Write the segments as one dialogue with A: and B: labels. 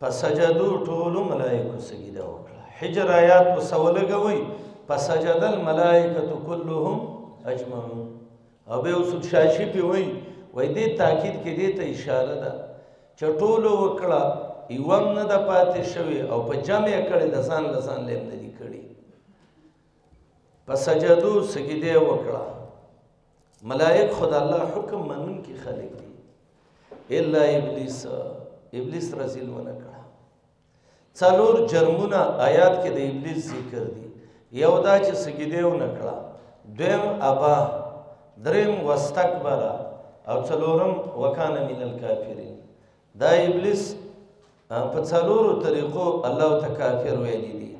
A: په سجدو ټولو ملائکو سجده وکړه حجر آیات په سولګوي په سجد الملائکه كلهم اجمعون او به اصول شاشي په وای وای دې تاکید کې دې ته اشاره ده چې ټولو وکړه یوم نه د پاتې شوی او په جمع کړي د ځان لسان لیم نه دي کړي په سجدو سجده وکړه ملائک خدا الله حکم منون کی خلق دی الا ابلیس ابلیس رزیل ونه کړه څلور جرمونه آیات کې د ابلیس ذکر دی یو دا چې سګیدې ونه کړه دویم ابا دریم واستكبر او څلورم وکانه من الکافرین دا ابلیس په څلورو طریقو الله ته کافر ویلی دی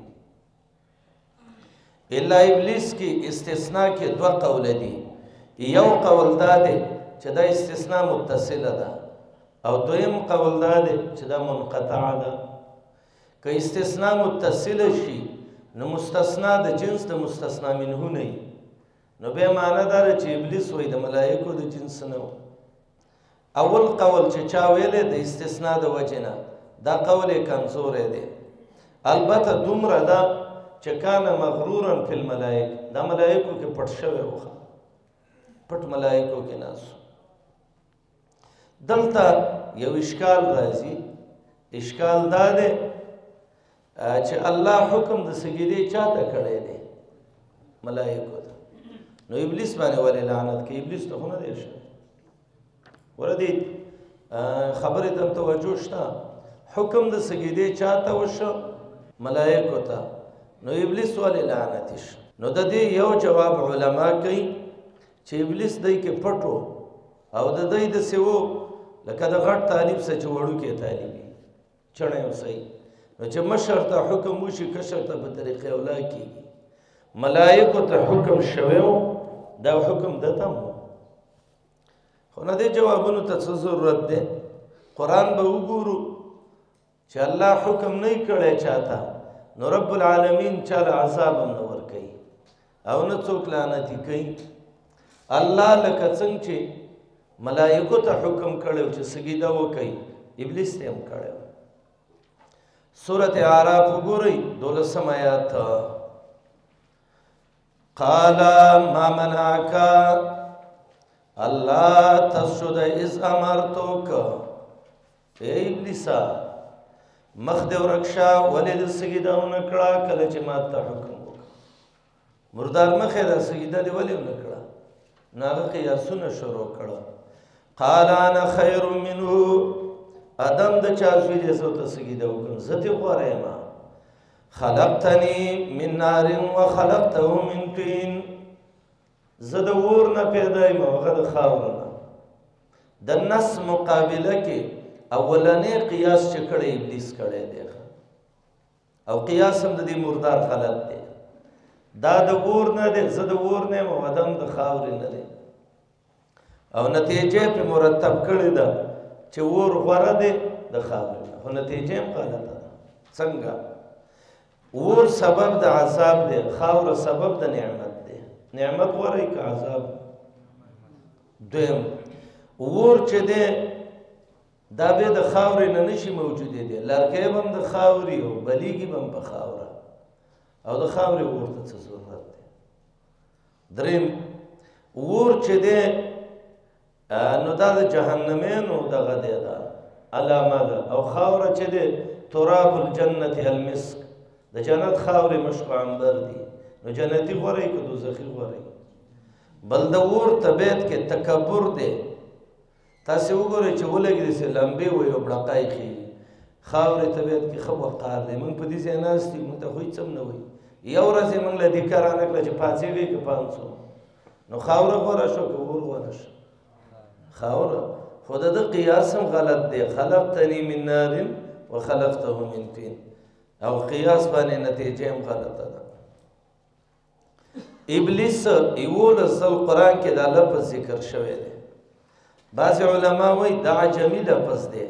A: الا ابلیس کې استثناء کې دوه قول دي یو قول دا دی چې دا استثناء متصله ده او دویم قول دا دی چې دا منقطعه ده که استثناء متصله شي نو مستثنا د جنس د مستثنا منه نه نو به معنا دا چې ابلیس وای د ملائکو د جنس نه و اول قول چې چا ویلې د استثناء د وجې نه دا قول یې کمزوری دی البته دومره ده چې کان مغرورا فی الملائک دا ملائکو کې پټ شوی و پټ ملائکو کې ناس دلته یو اشکال راځي اشکال دا دی چې الله حکم د سجدي چاته کړی دی ملائکو ته نو ابلیس باندې ولې لعنت کې ابلیس ته نه دی شوی وردی خبره ته توجه شته حکم د سګیدې چاته وشو ملائکه ته نو ابلیس ولې لعنت شو نو د دې یو جواب علما کوي چې ابلیس دای کې پټو او د دې د سیو لکه د غټ طالب سره چې وړو کې طالبي چړې وسای نو چې مشر ته حکم وشي کشر ته په طریقې اولا کې ملائکه ته حکم شوو دا حکم دته خو نه دې جوابونو ته څه ضرورت دی قران به وګورو چې الله حکم نه کړي چاته نو رب العالمین چاله عذاب نه ور کوي او نه څوک لعنت کوي الله لکه څنګه چې ملائکه ته حکم کړو چې سجده وکړي ابلیس ته هم کړو سورته اعراف وګورئ دولسم آیات قال ما منعك الله تسجد اذ امرتك اے ابلیس مخ دې ورکشا ولې د سجده ونکړه کله چې ما ته حکم وکړ مردار مخه د سجده دې ولې ونکړه ناغه قیاسون شروع کړه قال انا خير منه ادم د چا زوی دې سو ته سجده وکړ زته غوړې ما خلقتنی من نار و خلقته من طین زه د اور نه پیدا یم او هغه د خاورو نه د نس مقابله کې اولنې قیاس چې کړی ابلیس کړی دی او قیاس هم د دې مردار خلق دی دا د اور نه دی زه د اور نه یم او ادم د خاورې نه دی او نتیجه په مرتب کړی ده چې ور غره ده د خاورې خو نتیجه هم غلطه ده څنګه ور سبب د عذاب ده خاور سبب د نعمت ده نعمت ورې که عذاب دویم ور چې ده دا به د خاورې نه نشي موجودې دي لرګې هم د خاورې او بلیګي هم په خاوره او د خاورې ورته څه ضرورت دی دریم ور چې دی نو دا د جهنمینو دغه دی دا علامه ده او خاوره چې دی تراب الجنت المسک د جنت خاورې مشک عنبر دي نو جنتی غوري که دوزخي غوري بل د ور طبيعت کې تکبر دی تاسو وګورئ چې ولګي سه لمبه وي او بړقای خي خاورې طبيعت کې خو وقار دی موږ په دې ځای نه استي موږ ته هیڅ هم نه وي یو ورځ موږ له دې کار نه کړ چې پاتې وي کې پانسو نو خاوره غوړه شو که ور غوړه شو خاوره خود د قیاس هم غلط دی خلقتنی من نار وخلقته من طين او قیاس باندې نتیجه هم غلطه ده ابلیس یولس ځل قران کې دا لفظ ذکر شوی دی بعض علما وایي دا عجمی لفظ دی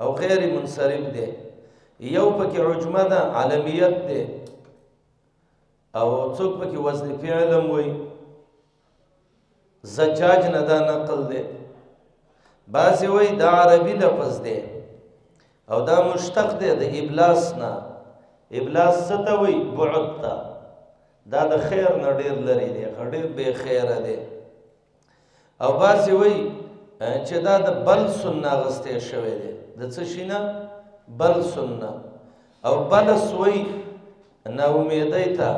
A: او غیر منصرف دی یو پکې عجمه ده عالمیت دی او څوک پکې وزن فعل هم وایي زجاج نه دا نقل دی بعضې وایي دا عربي لفظ دی او دا مشتق دی د ابلاس نه ابلاس څه ته وایي بعد ته دا د خیر نه ډېر لرې دی ډېر بې خیره دی او بعضې وایي چې دا د بل سنه غستې شوی دی د څه شي نه بل سنه او بل سوی نا امیدی تا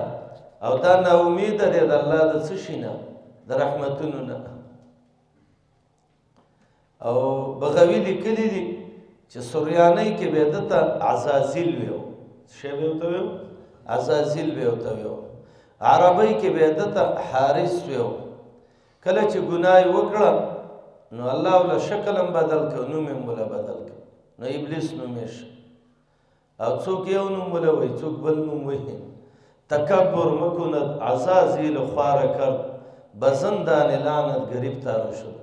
A: او دا نا امید دی د الله د څه شي نه د رحمتونو نه او بغوی لیکلی دی چې سوریانی کې به دته عزازیل ویو شی به وته ویو عزازیل به وته ویو عربی کې به دته حارس ویو کله چې ګناي وکړه نو الله ول شکلم بدل کړ نو مې مولا بدل کړ نو ابلیس نو مې او څوک یو نوم ولوي څوک بل نوم وي تکبر مکند عزازیل خوار کرد بزندان لعنت گرفتار شد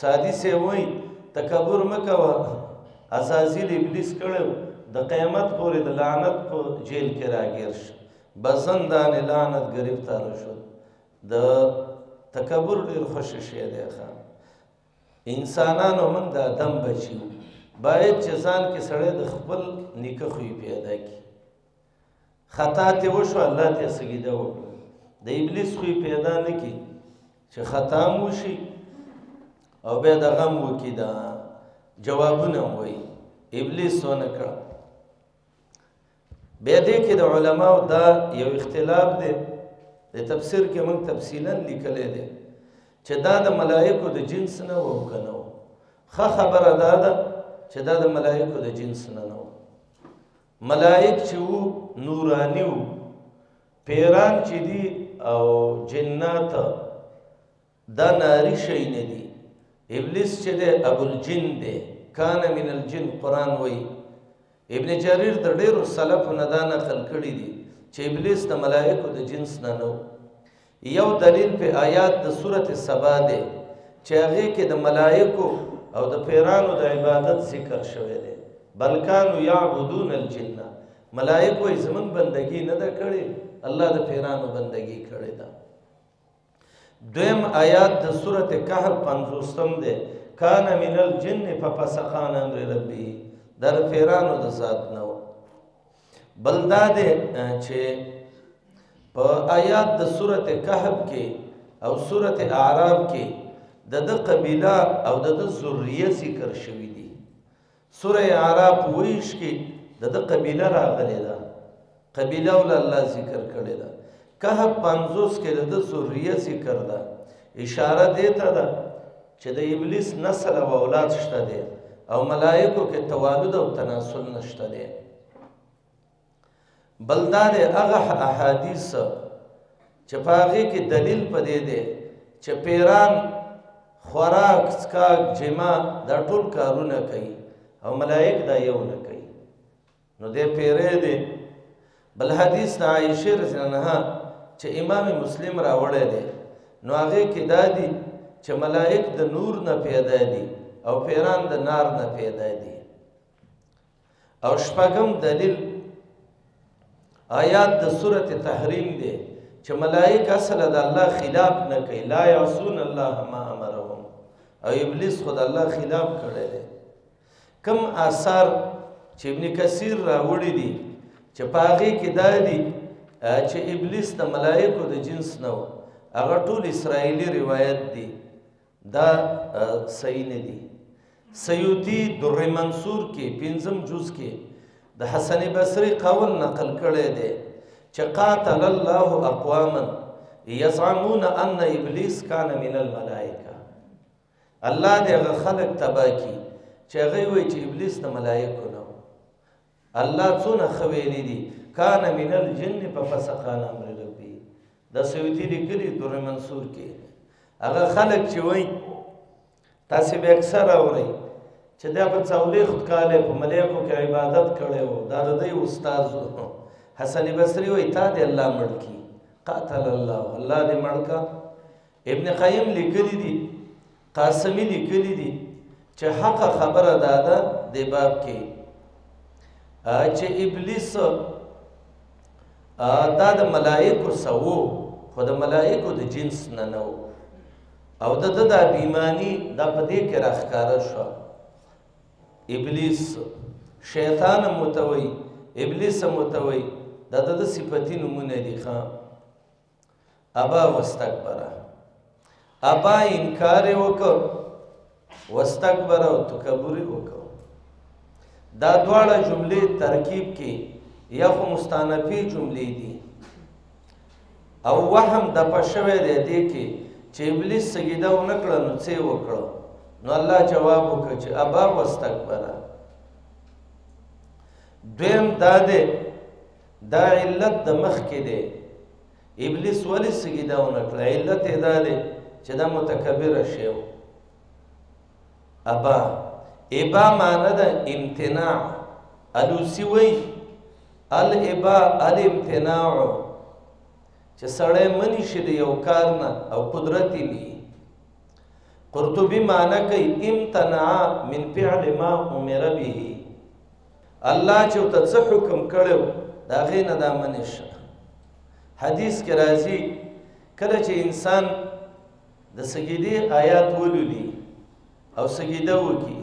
A: سادی سے وای تکبر مکوا عزازیل ابلیس کړو د قیامت پورې د لعنت په جیل کې راګیر شو بزندان لعنت گرفتار شد د تکبر ډیر خوشی شه دی خان انسانانو موږ د آدم بچي یو، باید چې ځان کې سړی د خپل نیکه خوی پیدا کړي. خطا ته وشو الله ته سجده وکړه د ابلیس خو پیدا نه کی چې خطا مو شي او به د غم وکي دا جوابونه وای ابلیس ونه کړ بیا دې کې د علماو دا یو اختلاف دی د تفسیر کې موږ تفصیلا لیکلې دي چې دا د ملائکو د جنس نه و کنه خه خبره دا ده چې دا د ملائکو د جنس نه نه ملائک چې وو نورانی وو پیران چې دي او جنات دا ناري شي نه دي ابلیس چې دی ابو الجن دی کان من الجن قران وای ابن جرير د ډیرو سلف نه دا نقل کړی دی چې ابلیس د ملائکو د جنس نه نو یو دلیل په آیات د سورته سبا دی چې هغه کې د ملائکو او د پیرانو د عبادت ذکر شوی دی بلکان یعبدون الجن ملائکو یې زمون بندگی نه ده کړې الله د پیرانو بندگی کړې ده دویم آیات د سورته کهف 50م ده کان من الجن ففسقان امر ربی در پیرانو د ذات نو بل دا ده چې په آیات د سورته کهف کې او سورته اعراف کې د د قبیله او د د ذریه ذکر شوی دی سوره اعراف ویش کې د د قبیله راغلی ده قبیله ول الله ذکر کړی ده کهف 50 کې د ذریه ذکر ده اشاره دی ته ده چې د ابلیس نسل او اولاد شته دي او ملائکو کې توالد او تناسل نشته دي بل دا دی هغه احادیث چې په هغې کې دلیل په دې دی چې پیران خوراک څکاک جما دا ټول کارونه کوي او ملائک دا یو نه کوي نو دې پیرې دی بل حدیث د عائشه رضی الله عنها چې امام مسلم راوړی دی نو هغه کې دا دی چې ملائک د نور نه پیدا دي او پیران د نار نه پیدا دي او شپږم دلیل آیات د سورت تحریم دی چې ملائک اصل د الله خلاف نه کوي لا یعصون الله ما امرهم او ابلیس خود الله خلاف کړی دی کم آثار چې ابن کثیر راوړي دي چې پاغي کې دا دي چې ابلیس د ملائکو د جنس نه و هغه ټول اسرایلی روایت دي دا صحیح نه دي سیوطي در منصور کې پنځم جز کې د حسن بصري قول نقل کړی دی چې قاتل الله اقواما یزعمون ان ابلیس کان من الملائکه الله دې هغه خلق تبا کی چې هغه وایي چې ابلیس د ملائکه الله څونه خو ویلي دي کان من الجن په فسقان امر ربي د سویتی لیکلي در منصور کې هغه خلک چې وای تاسو به اکثر اورئ چې دا په څولېخت کال په ملایکو کې عبادت کړي وو دا د دوی استاد وو حسن بصري وای تا دې الله مړ کی قاتل الله الله دې مړ کا ابن قیم لیکلی دی قاسمی لیکلی دی چې حق خبره دا ده د باب کې چې ابلیس دا د ملائکو سوو خو د ملائکو د جنس نه نه او د د دا بیمانی دا په دې کې راخکاره شو ابلیس شیطان متوي ابلیس متوي دا د صفتی نمونه دي خان ابا واستكبر ابا انکار وکړ واستكبر او تکبر وکړ دا دواړه جملې ترکیب کې یا خو مستانفي جملې دي او وهم د پښوې دې دې کې چې ابلیس سجده و نه کړو نو څه وکړو نو الله جواب وکړ چې ابا واستكبر دویم دا دی دا علت د مخ کې دی ابلیس ولی سګی دا ونکړ علت یې دا دی چې دا متکبر شی و ابا ابا معنی ده امتناع الوسی وی الابا الامتناع چې سړی منی شي د یو کار نه او قدرت یې وي قرطبي معنی کوي امتناع من فعل ما امر به الله چې ته څه حکم کړو دا غي نه دا منې شه حدیث کې راځي کله چې انسان د سجدي آیات ولولي او سجده وکي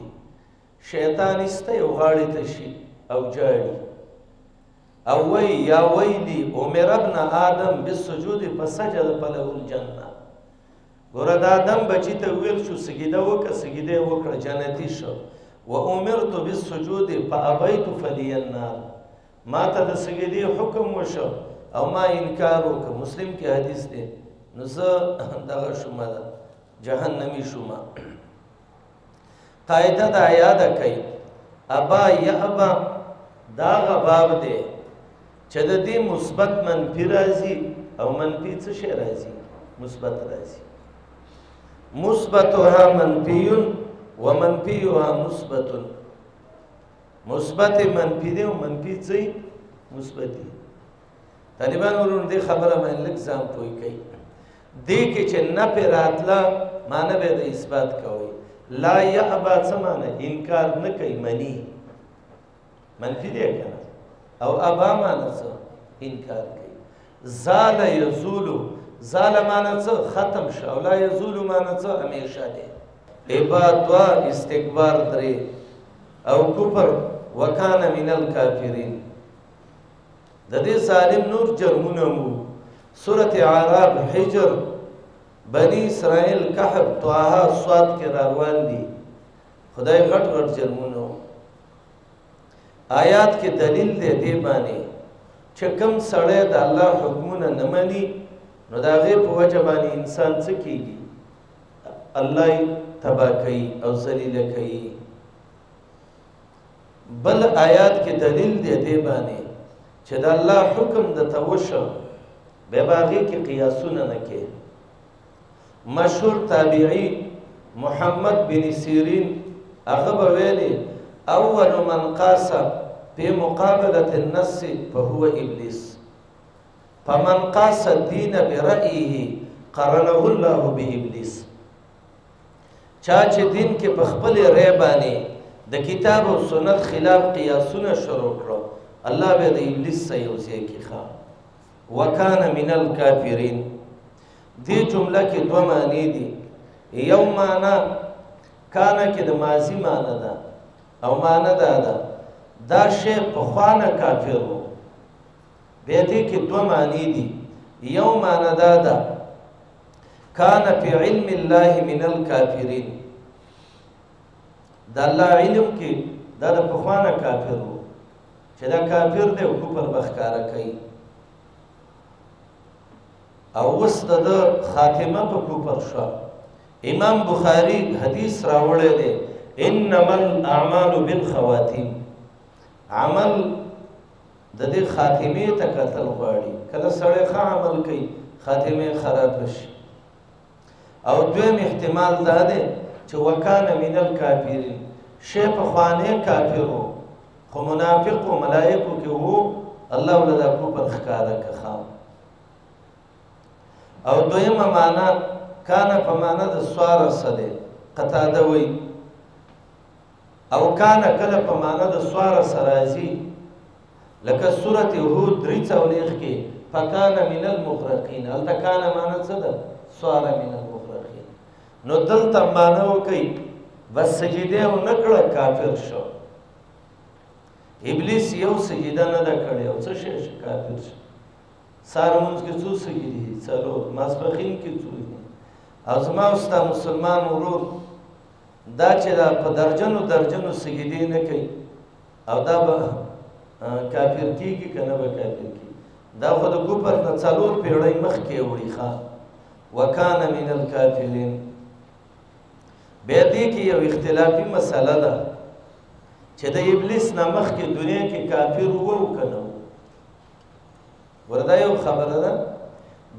A: شیطان استه یو غاړي ته شي او جاړي او وی یا ویلی عمر ابن آدم بالسجود فسجد فله الجنه ګوره دا دم بچی ته ویل شو سګیده وکړه سګیده یې وکړه جنتي شو و امرت بالسجود فابیت فلی النار ما ته د سګیدې حکم وشو او ما انکار وکړ مسلم کې حدیث دی نو زه دغه شومه ده جهنمی شومه قاعده دا یاد کړئ ابا یابا دا غباب دی چې د دې مثبت منفي راځي او منفي څه شي راځي مثبت راځي مثبتها منفي ومنفيها مثبت مثبت منفي دی او منفي څه مثبت دی طالبان ورونو دې خبره باندې لږ ځان پوه کړئ دې کې چې نه پې راتله معنی به د اثبات کوئ لا یعبا څه معنی انکار نه کوي مني منفي دی که او ابا معنی څه انکار کوي زال یزولو زال معنی څه ختم شه او لا یزولو معنی څه همیشه دی ابا دوا استکبار درې او کفر وکانه من الکافرین د دې ظالم نور جرمونه مو سورته اعراف حجر بنی اسرائیل کهف طه صاد کې روان دي خدای غټ غټ جرمونه آیات کې دلیل دی دی باندې چې کوم سړی د الله حکمونه نه مني نو دا غي په وجه باندې انسان څه کیږي الله تبا کوي او ذلیل کوي بل آیات کې دلیل دی دی باندې چې د الله حکم د توشو به باغی کې قیاسونه نه کې مشهور تابعی محمد بن سیرین هغه به ویلي اول من قاس په مقابله النص فهو ابلیس فمن قاس الدين برأيه قرنه الله بإبليس چا چې دین کې په خپل رې باندې د کتاب او سنت خلاف قیاسونه شروع کړو الله به د ابلیس سره یو ځای کې ښا وکان من الکافرین دې جمله کې دوه معنی دي یو معنی کان کې د ماضی معنی ده او معنی ده ده دا شی په خوانه کافر وو به دې کې دوه معنی دي یو معنی ده ده کان فی علم الله من الکافرین د الله علم کې دا د پخوانه کافر وو چې دا کافر دی او کفر بخکاره کوي او اوس د خاتمه په کفر شو امام بخاری حدیث راوړی دی انما الاعمال بالخواتیم عمل د دې خاتمې ته کتل غواړي کله سړی ښه عمل کوي خاتمه خراب شي او دویم احتمال دا دی چې وکانه من الکافرین شی په خوانه کافر وو خو منافق او ملائکو کې وو الله ولدا کو پر ښکارا کخا او دویمه معنا کان په معنا د سوار سره قطاده وی او کاله کله په معنی د سواره سره راځي لکه سورت هود درې څولېخ کې فکان من المغرقین هلته کان معنی څه ده سواره من المغرقین نو دلته معنی وکړي بس سجده و نکړه کافر شو ابلیس یو سجده نه ده کړې او څه شي کافر شو سارمونز کې څو سجدي دي څلور ماسپخین کې څو دي او زما او ستا مسلمان ورور دا چې دا په درجنو درجنو سجدې نه کوي او دا به کافر کیږي کنه به کافر کیږي دا خو د کوپر نه څلور پیړۍ مخکې وړي ښا وکانه من الکافرین به دې کې یو اختلافي مسله ده چې د ابلیس نه مخکې دنیا کې کافر وو کنه وردا یو خبره ده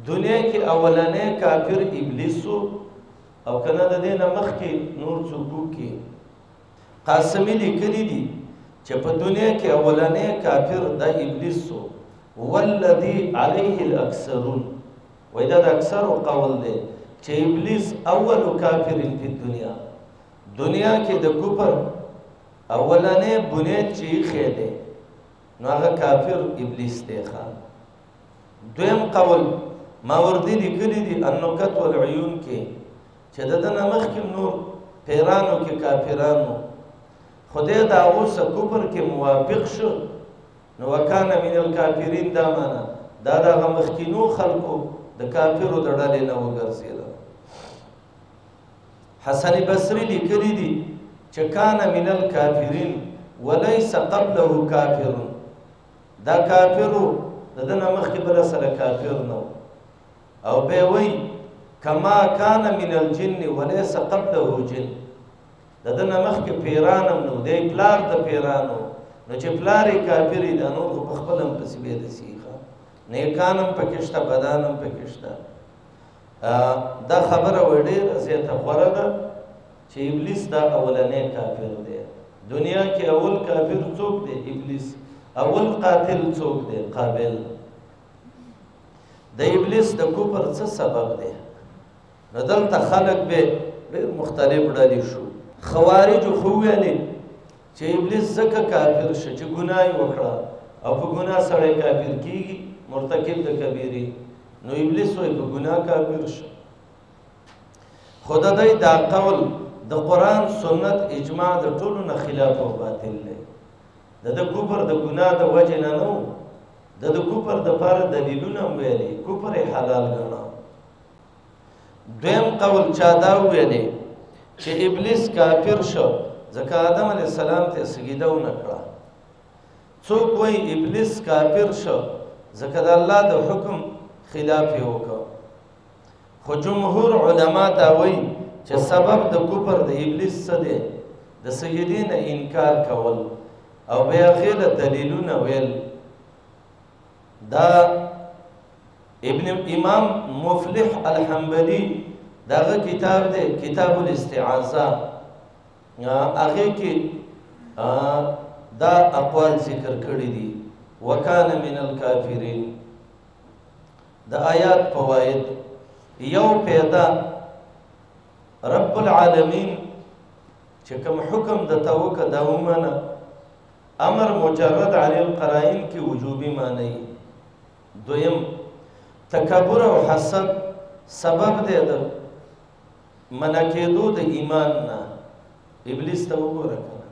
A: دنیا کې اولنې کافر ابلیس او کنه د دې نمخ کې نور څوک کې قاسمی لیکلی دي چې په دنیا کې اولنې کافر د ابلیس سو والذي عليه الاكثرون ودا د اکثر قول دی چې ابلیس اول کافر په دنیا دنیا کې د کوپر اولنې بنیاد چې خېده نو هغه کافر ابلیس دی ښا دویم قول ما وردی لیکلی دی النکت والعیون کې چې د دنه مخکې نور پیرانو کې کافرانو خدای دا اوس کوپر کې موافق شو نو وکانه من الکافرین دا معنا دا د مخکینو خلکو د کافرو د ډلې نه وګرځیدل حسن بصری لیکلی دی چې کان من الکافرین وليس قبله کافر دا کافرو ددنه مخکې بل سره کافر نو او به وی کما کان من الجن وليس قبله جن ددنه مخکې پیرانم نو دی پلار ته پیرانو نو چې پلاری کافری دا نور خو په خپل هم پسې به دسیخه نیکانم پکشته بدانم پکشته دا خبره وړي ډېره زیاته غوره ده چې ابلیس دا اولنې کافر دی دنیا کې اول کافر څوک دی ابلیس اول قاتل څوک دی قابل د ابلیس د کفر څه سبب دی نو دلته خلک به ډېر مختلف ډلې شو خوارج خو ویلې چې ابلیس ځکه کافر شو چې ګناه یې وکړه او په ګناه سړی کافر کیږي مرتکب د کبیرې نو ابلیس وایي په ګناه کافر شو خدا دای دا قول د قران سنت اجماع د ټولو نه خلاف او باطل دی د د کوپر د ګناه د وجه نه نو د د کوپر د پر دلیلونه ویلي کوپر حلال ګڼه دویم قول چا دا ویلې چې ابلیس کافر شو ځکه آدم علی السلام ته سجده و نه کړه څوک وایي ابلیس کافر شو ځکه د الله د حکم خلاف یې وکړ خو جمهور علما دا وایي چې سبب د کفر د ابلیس څه دی د سجدې نه انکار کول او بیا خېله دلیلونه ویل دا ابن امام مفلح الحنبلی داغه کتاب دی کتاب الاستعاذہ هغه کې دا اقوال ذکر کړی دي وکانه من الکافرین د آیات فواید یو پیدا رب العالمین چې کوم حکم د توکه دا ومنه امر مجرد علی القرائن کې وجوبي معنی دویم تکبر او حسد سبب دی د منع کېدو د ایمان نه ابلیس ته وګوره کنه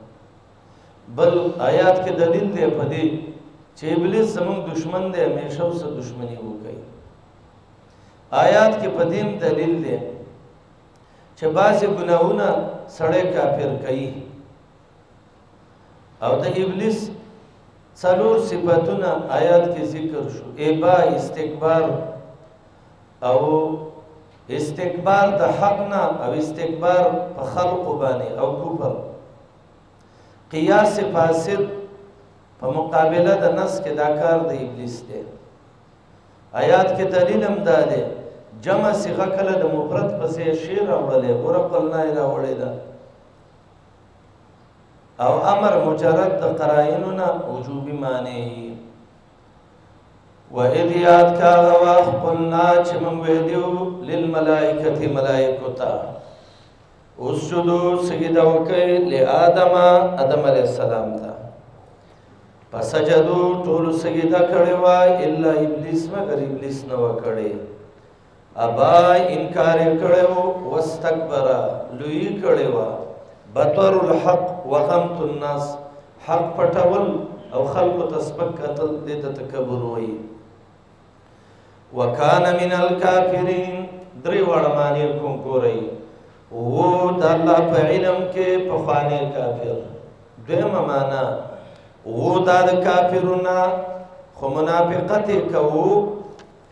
A: بل آیات کې دلیل دی په دې چې ابلیس زموږ دشمن دی همیشه اوسه دشمنی وکړي آیات کې په دې دلیل دی چې بعضې ګناهونه سړی کافر کوي او د ابلیس څلور صفاتونه آیات کې ذکر شو ابا استکبار او استکبار د حق نه او استکبار په خلق باندې او کفر قیاس فاسد په مقابله د نس کې دا کار د ابلیس دی آیات کې دلیل هم دا دی جمع صيغه کله د مفرد پسې شی راوړلې ګوره قلنا راوړې ده او امر مجرد د قرائنو نه وجوبي معنی و اذ یاد کا غوا قلنا چې موږ ویلو للملائکه ملائکه تا اسجدو سجده وکړي لآدم ادم علیہ السلام ته فسجدو ټول سجده کړي وا الا ابلیس مگر ابلیس نه وکړي ابا انکار کړو واستكبر لوی کړو بطر الحق وغمت الناس حق پټول او خلق تسبق قتل دې ته تکبر وای وکانه من الكافرین درې وړ معنی کوم ګورئ وو د الله په علم کې په خوانه کافر دویمه معنا وو دا د کافرونه خو منافقت کوو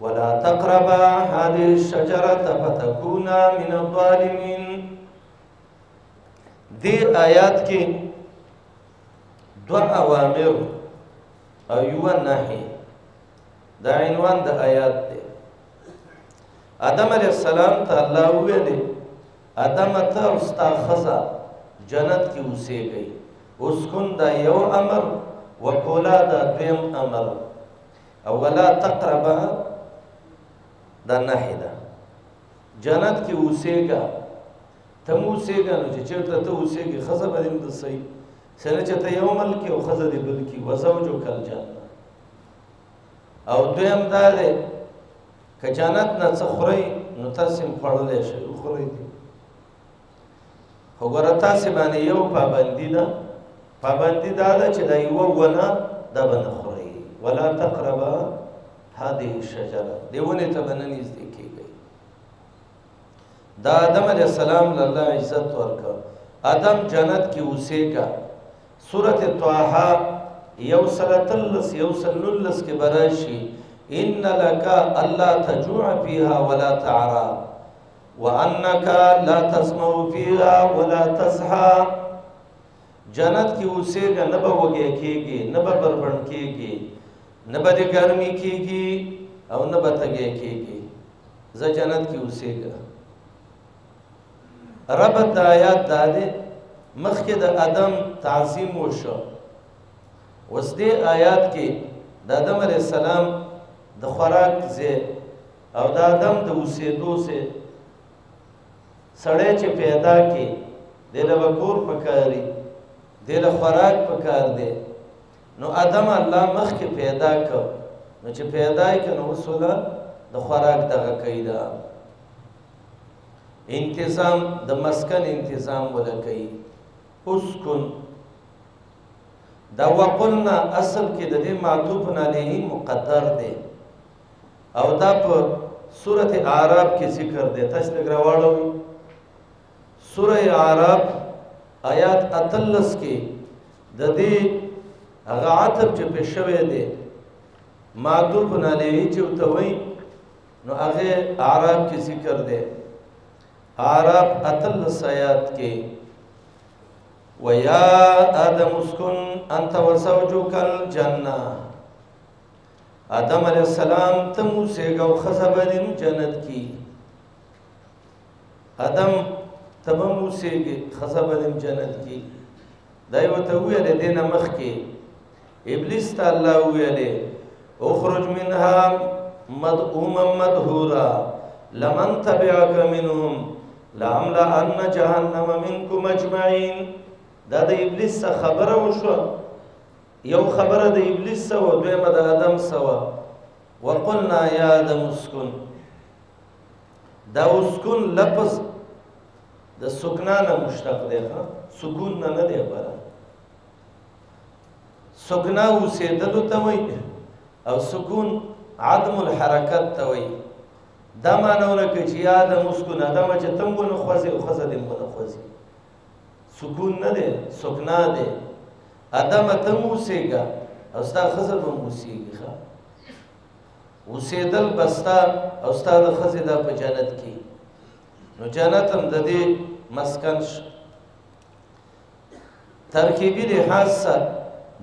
A: ولا تقربا هذه الشجره فتكونا من الظالمين دې آیات کې دوا اوامر او یو نهي دا عنوان د آیات دی آدم علی السلام ته الله ویل آدم ته او ستا خزا جنت کې اوسېږي اوس کون دا یو امر وکولا دا دویم امر او ولا تقربا دا نهی ده جنت کې اوسېږه ته مو اوسېږه نو چې چېرته ته اوسېږې ښځه به دې د صحیح سره چې ته یو ملک او ښځه دې بل کې وزوجو کل جنت او دویم دا دی که جنت نه څه خورئ نو تاسو هم خوړلی شئ وخورئ دې خو ګوره تاسې باندې یو پابندي ده پابندي دا ده چې دا یوه ونه دا به نه خورئ ولا تقربا هذه الشجره دې ونې ته به نه نږدې کېږئ دا آدم علیه السلام له الله عزت ورکړ آدم جنت کې اوسېږه سورت طه یو سل تلس یو سل نلس کې براشي ان لک الله تجوع فيها ولا تعرى وانك لا تسمع فيها ولا تسحى جنت کې اوسېږه نه به وږی کېږي نه به بربنډ کېږي نه به دې ګرمي کېږي او نه به تږی کېږي زه جنت کې اوسېږه رب د آیات دا دی مخکې د ادم تعظیم وشو اوس دې آیات کې د ادم علی السلام د خوراک زه او د آدم د اوسېدو سه سړی چې پیدا کې د له کور پکاري د له خوراک پکار دی نو آدم الله مخ کې پیدا کړ نو چې پیدا یې کنه وسوله د خوراک دغه کیدا انتظام د مسکن انتظام ولا کوي اسكن دا وقلنا اصل کې د دې معطوف نه له مقدر دی او دا په سورت عرب کې ذکر دی تاسو ته غواړم سوره عرب آیات اتلس کې د دې هغه عتب چې په شوه دی معذوب نه لوي چې وتوي نو هغه عرب کې ذکر دی عرب اتلس آیات کې ويا آدم اسكن أنت وزوجك الجنة آدم علیه السلام ته مو سیګه او خزه باندې نو جنت کی آدم ته مو سیګه خزه باندې جنت کی دا یو ته ویل دې نه مخ کې ابلیس ته الله ویل اخرج منها مدعوما مدحورا لمن تبعك منهم لاملا ان جهنم منكم اجمعين دا د ابلیس خبره وشو یو خبره د ابلیس سو دویمه د ادم سو وقلنا یا ادم اسکن دا اسکن لفظ د سکنا نه مشتق دی ها سکون نه نه دی پر سکنا اوسېدلو ته وای او سکون عدم الحرکت ته وای دا مانونه کې چې یاد مسکون ادم چې تم کو نه خوځي او خزه دې مو نه خوځي سکون نه دی سکنا دی ادم ته موسیګا او ستا خزه به موسیګي ښا اوسېدل بستا او ستا د خزه د په جنت کې نو جنت هم د دې مسکن شو ترکیبی لحاظ سره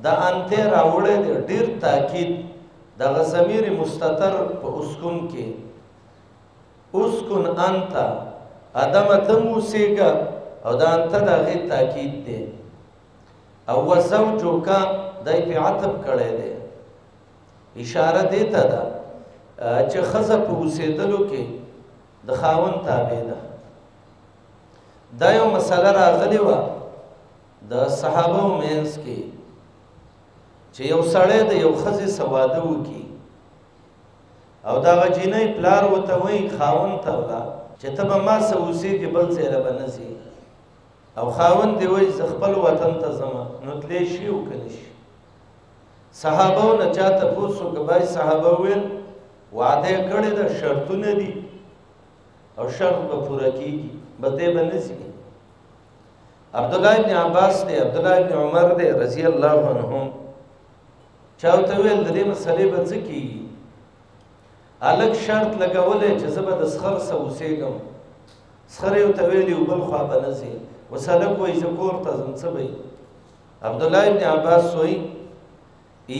A: د انته راوړې ډیر تاکید د غزمیر مستتر په اسکون کې اسکن انت ادم ته موسیګه او دا انت د غی تاکید دی او وزوجو کا دای په عتب کړي دی اشاره دی ته دا چې خزه په اوسېدلو کې د خاون تابع ده دا یو مسله راغلی و د صحابه مینس کې چې یو سړی د یو خزه سواده وکي او دا غجینه پلار وته وای خاون ته ولا چې ته به ما سه اوسېږي بل ځای له به نه ځي او خاون دی وای زه خپل وطن ته ځم نو تلې شي او کني شي صحابه نه چاته پوسو کبای صحابه ویل وعده کړی دا شرطونه دي او شرط به پوره کیږي بده به نه سي عبد الله بن عباس دی عبد الله بن عمر دی رضی الله عنهم چا ورته وویل د دې مسلې به څه کېږي هلک شرط لګولی چې زه به د سخر سره اوسېږم سخر یې ورته ویلي و بل خوا به نه ځې اوس هلک وایي زه کور ته ځم څه به یې عبدالله ابن عباس وایي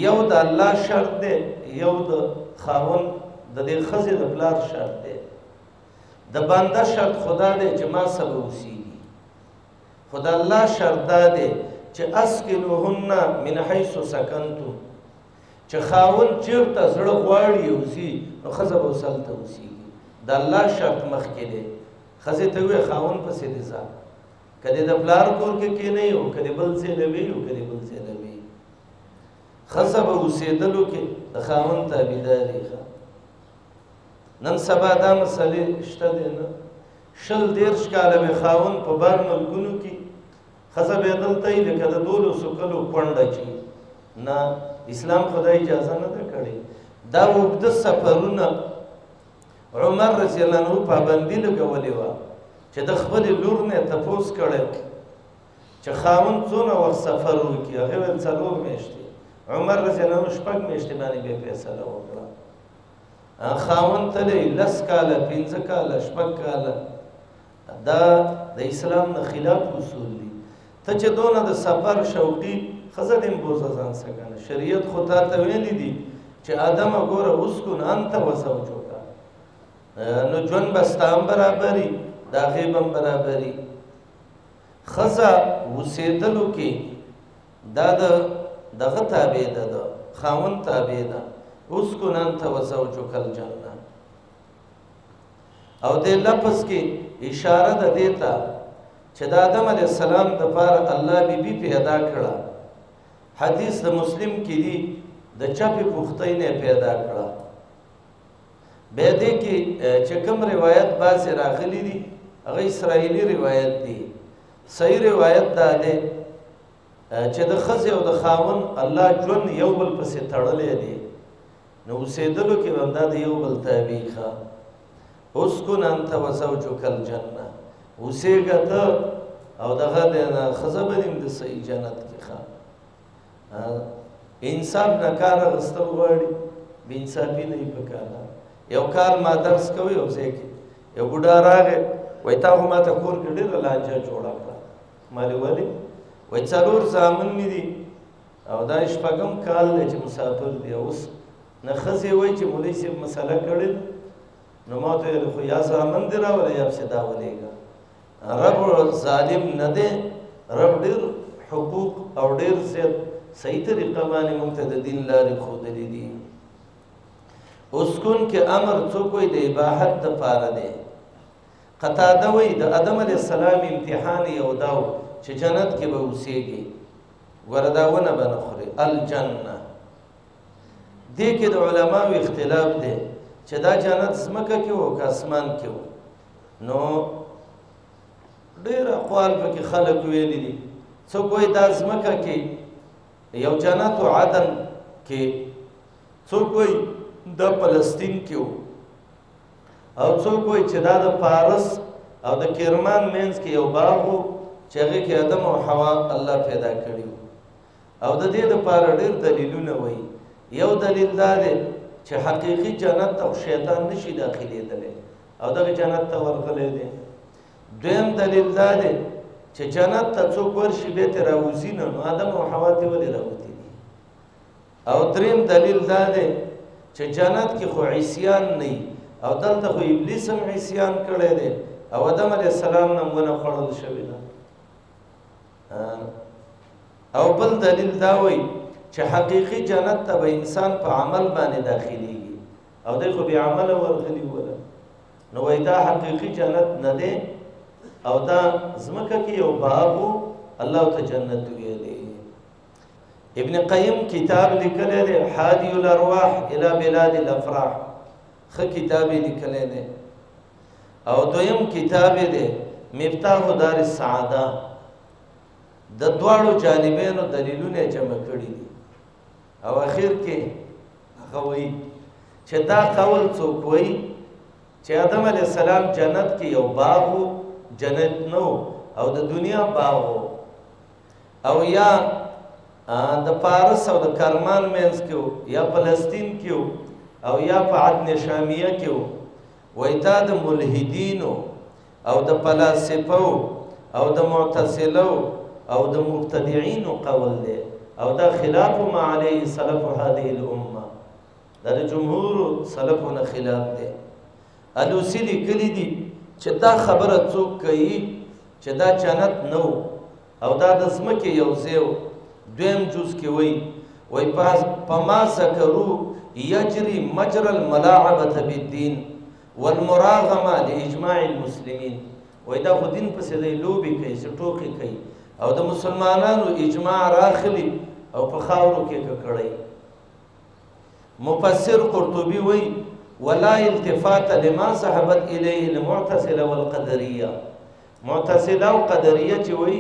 A: یو د الله شرط دی یو د خاوند د دې ښځې د پلار شرط دی د بنده شرط خدا دی چې ما سره اوسېږي خو د الله شرط دا دی چې اسکنوهن من حيث سکنتم چې خاون چیرته زړه غواړي اوسي نو خزه به وسلته اوسي د الله شرط مخ کې دی خزه ته وي خاون پسې دي ځا کله د پلار کور کې کې نه یو کله بل څه نه وی او کله بل څه نه وی خزه به اوسېدلو کې د خاون تابعداري ښه نن سبا دا مسلې شته دي نه شل دېرش کاله به خاوند په بار ملکونو کی خزه به دلته ای لکه د دولو سکلو کونډه چی نه اسلام خدای اجازه نه ده کړې دا وګد سفرونه عمر رضی الله عنه پابندی لګولې و چې د خپل لور نه تپوس کړي چې خاون څونه وخت سفر وکړي هغه ول څلور میاشتې عمر رضی الله عنه شپږ میاشتې باندې به فیصله وکړه خاوند تل لس کاله پنځه کاله شپږ کاله دا د اسلام نه خلاف اصول دي ته چې دونه د سفر شوقي خزه دې بوزه ځان سره شریعت خو تا ته ویل دي چې ادم وګوره اوس کو نه انت وسو چوکا نو جون بستام برابرۍ دا غیبم برابرۍ خزه وسیدلو کې دا د دغه تابع ده د خاوند تابع ده اسکن انت وزوجک الجنه او د لفظ کې اشاره ده دیتا چې د آدم علی السلام د پاره الله بي بي پیدا کړه حدیث د مسلم کې دی د چپې پختې نه پیدا کړه به دې کې چې کوم روایت باسي راغلي دي هغه اسرایلی روایت دی صحیح روایت دا دی چې د خزه او د خاون الله ژوند یو بل پسې تړلې دي نو اوسېدلو کې بندا د یو بل تابع ښه اسكن انت وزوجك الجنه اوسېګه ته او دغه د خزه بنیم د صحیح جنت کې ښه انصاف نه کار غستل غواړي بې انصافي نه یې په کار ده یو کال ما درس کوي یو ځای کې یو بوډا راغی وایي تا خو ما ته کور کې ډېره لانجه جوړه کړه ما لې ولې وایي څلور زامن مې دي او دا شپږم کال دی چې مسافر دی اوس نه ښځې وایي چې مولوي صاحب مسله کړې نو ما ته ویل خو یا زامن دې راوله یا پسې دا ولېږه رب ظالم نه دی رب ډېر حقوق او ډېر زیات صحیح طریقه باندې موږ ته د دین لارې ښودلې دي اسکن کې امر څوک وي د اباحت لپاره دی قطاده وي د ادم علی السلام امتحان یو داو چې جنت کې به اوسېږي ورداونه به نه خوري الجنه دې کې د علماو اختلاف دی چې دا جنت زمکه کې وو که اسمان کې وو نو ډیر اقوال پکې خلک ویل دي څو کوئی دا زمکه کې یو جنت او عدن کې څو کوئی د فلسطین کې او څو کوئی چې دا د پارس او د کرمان مینس کې یو باغ وو چې هغه کې آدم او حوا الله پیدا کړی او د دې لپاره ډېر دلیلونه وایي یو دلیل دا دی چې حقیقي جنت او شیطان نشي داخليدلی او دغه جنت ته ورغلی دی دویم دلیل دا دی چې جنت ته څوک ورشي به ته راوځي نه آدم او حوا ته ولې راوتی دي او دریم دلیل دا دی چې جنت کې خو عصيان نه او دلته خو ابلیس هم عصيان کړی دی او آدم علی السلام نه مونږه خړل شوی ده او بل دلیل دا وایي چې حقيقي جنت ته به انسان په عمل باندې داخلي او دی خو بی عمل ورغلی ولا نو وای دا حقیقی جنت نه دی او دا زمکه کې یو باغو الله ته جنت ویلې ابن قیم کتاب لیکل دی حادی الارواح الى بلاد الافراح خ کتاب لیکل دی او دویم کتاب دی مفتاح دار السعاده د دواړو جانبینو دلیلونه جمع کړي او اخر کې هغه وایي چې دا قول څوک وایي چې آدم علی السلام جنت کې یو باغ وو جنت نو او د دنیا باغ وو او یا د پارس او د کرمان مینس کې یا فلسطین کې او یا په عدن شامیه کې وای دا د ملحدینو او د فلاسفو او د معتزلو او د مبتدعين قول دی او دا خلاف ما عليه سلف هذه الامه دا د جمهور سلفونه خلاف دی الوسی لیکلی دي چې دا خبره څوک کوي چې دا جنت نو او دا د سمکه یو زیو دویم جز کې وای وای پاس پما سکرو یجری مجرا الملاعبه بالدین والمراغمه لاجماع المسلمین وای دا خو دین پسې دی لوبې کوي څه ټوکې کوي او د مسلمانانو اجماع راخلی او په خاورو کې ککړی مفسر قرطبي وای ولا التفات لما صحبت الیه المعتزله والقدریه معتزله او قدریه چې وای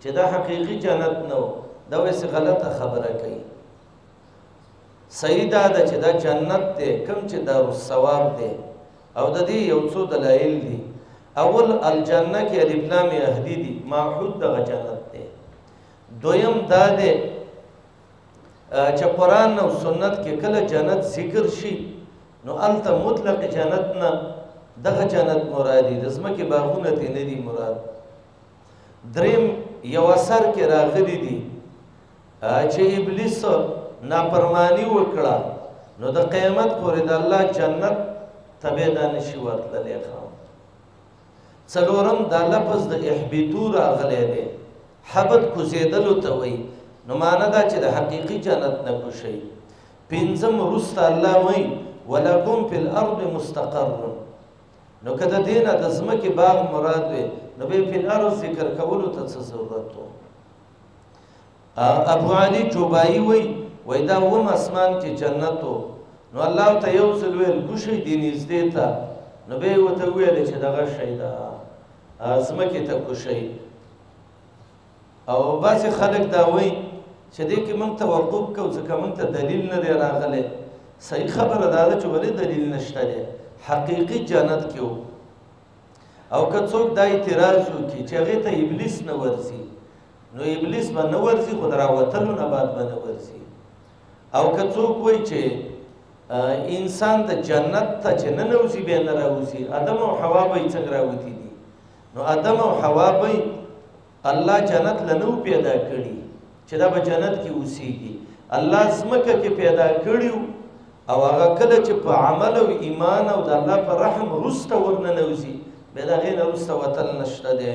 A: چې دا حقیقی جنت نو دا وسه غلطه خبره کوي صحیح دا ده چې دا جنت دی کوم چې دارالثواب دی او د دې یو څو دلایل دي اول الجنه کې الف لام اهدی دي معهود دغه جنت دی دویم دا دی چې قران او سنت کې کله جنت ذکر شي نو انت مطلق جنت نه دغه جنت مرادي د زمکه باغونه ته نه دي مراد دریم یو اثر کې راغلي دي چې ابلیس نافرمانی وکړه نو د قیامت پورې د الله جنت تبه دا نشي ورتللی خام څلورم دا لفظ د احبیتو راغلی دی حبت کوزیدلو ته وایي نو معنا دا چې د حقیقي جنت نه کوشي پنځم رست الله وایي ولکم فی الارض مستقر نو کده دینه د زمکه باغ مراد وي نو به فی الارض ذکر کولو ته ضرورت وو ابو علي جوبایي وای وای دا وم اسمان کې جنت وو نو الله ته یو څل ویل کوشي دې نږدې ته نو به وته ویل چې دغه شی دا ازمکه ته کوشي او بعض خلک دا وای چې دې کې موږ توقف کو ځکه موږ ته دلیل نه دی راغلی صحیح خبره ده چې ولې دلیل نشته دی حقيقي جنت کې او که څوک دا اعتراض وکړي چې هغه ته ابلیس نه ورځي نو ابلیس به نه ورځي خو دراوتلو نه بعد به نه ورځي او که څوک وایي چې انسان د جنت ته چې نه نوځي بیا نه راوځي ادم او حوا به یې څنګه راوتي دي نو ادم او حوا به الله جنت لنو پیدا کړی چې دا به جنت کې اوسېږي الله زمکه کې پیدا کړیو او هغه کله چې په عمل او ایمان او د الله په رحم رسته ورننوزي به دا غیر رسته وتل نشته ده